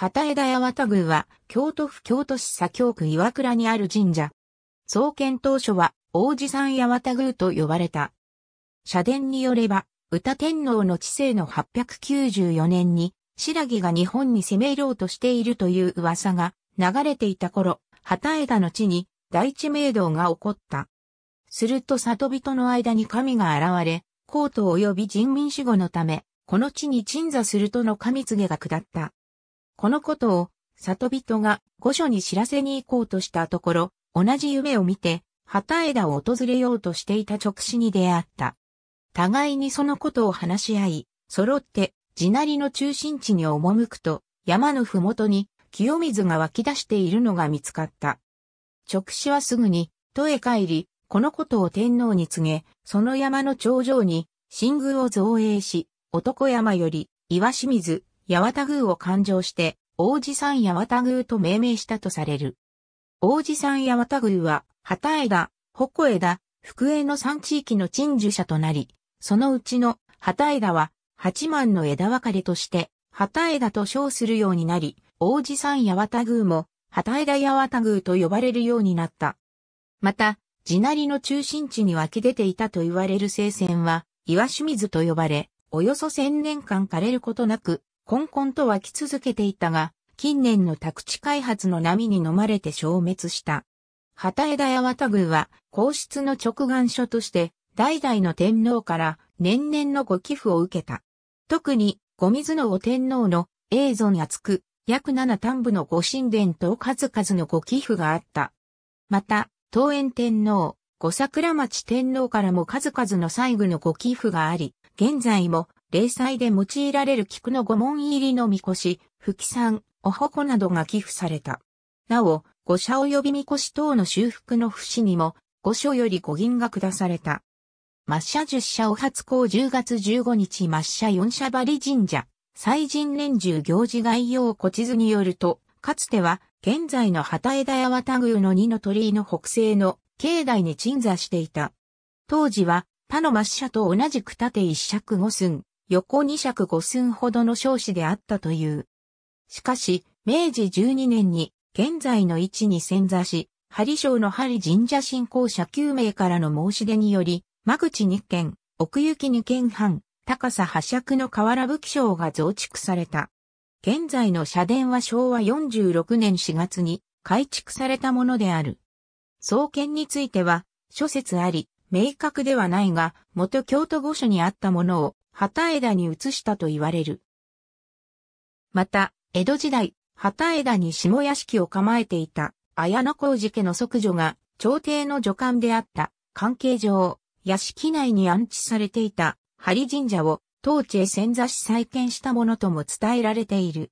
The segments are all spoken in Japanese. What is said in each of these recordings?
旗枝八幡宮は、京都府京都市左京区岩倉にある神社。創建当初は、王子山八幡宮と呼ばれた。社殿によれば、歌天皇の治世の894年に、白木が日本に攻め入ろうとしているという噂が流れていた頃、旗枝の地に大地明道が起こった。すると里人の間に神が現れ、皇都及び人民守護のため、この地に鎮座するとの神告げが下った。このことを、里人が御所に知らせに行こうとしたところ、同じ夢を見て、旗枝を訪れようとしていた直視に出会った。互いにそのことを話し合い、揃って地鳴りの中心地に赴くと、山のふもとに清水が湧き出しているのが見つかった。直視はすぐに、都へ帰り、このことを天皇に告げ、その山の頂上に、新宮を造営し、男山より、岩清水、八幡宮を勘定して、王子山八幡宮と命名したとされる。王子山八幡宮は、旗枝、鉾枝、福江の三地域の鎮守者となり、そのうちの旗枝は、八幡の枝分かれとして、旗枝と称するようになり、王子山八幡宮も、旗枝八幡宮と呼ばれるようになった。また、地鳴りの中心地に湧き出ていたと言われる聖泉は、岩清水と呼ばれ、およそ千年間枯れることなく、根々と湧き続けていたが、近年の宅地開発の波に飲まれて消滅した。旗枝八幡宮は、皇室の直眼書として、代々の天皇から年々のご寄付を受けた。特に、ご水のお天皇の永存やつく、約七単部のご神殿と数々のご寄付があった。また、東園天皇、五桜町天皇からも数々の細具のご寄付があり、現在も霊祭で用いられる菊の御門入りのみこし、吹山、お矛などが寄付された。なお、御社及びみこし等の修復の節にも、御所より御銀が下された。抹社十社お初公10月15日抹社四社張神社、祭神年中行事概要古地図によると、かつては、現在の旗枝八幡宮の二の鳥居の北西の境内に鎮座していた。当時は、他の抹社と同じく縦一尺五寸、横二尺五寸ほどの少子であったという。しかし、明治12年に現在の位置に潜座し、針省の針神社信仰者9名からの申し出により、間口2軒、奥行き2軒半、高さ8尺の河原武器省が増築された。現在の社殿は昭和46年4月に改築されたものである。創建については、諸説あり、明確ではないが、元京都御所にあったものを旗枝に移したと言われる。また、江戸時代、旗枝に下屋敷を構えていた綾野光寺家の即女が朝廷の女官であった関係上、屋敷内に安置されていた針神社を当地へ潜座し再建したものとも伝えられている。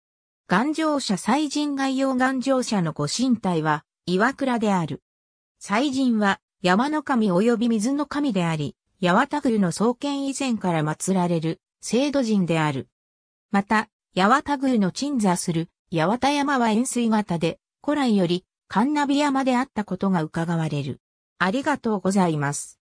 願上者祭神外用願上者のご神体は岩倉である。祭神は山の神及び水の神であり、八幡宮の創建以前から祀られる、聖土神である。また、八幡宮の鎮座する、八幡山は円錐型で、古来より、神ナビ山であったことが伺われる。ありがとうございます。